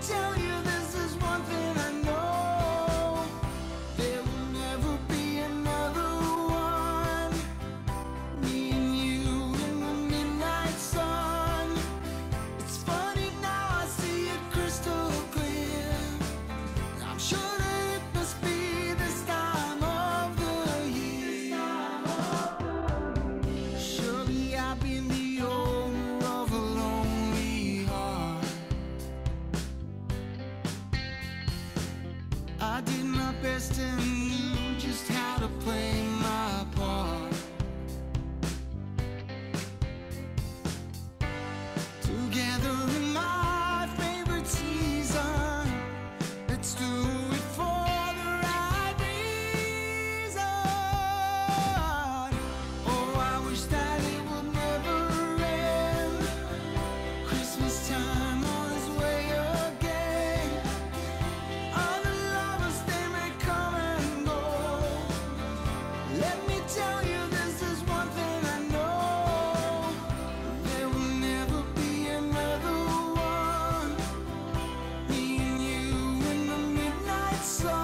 tell you that I did my best and knew just how to play. it's so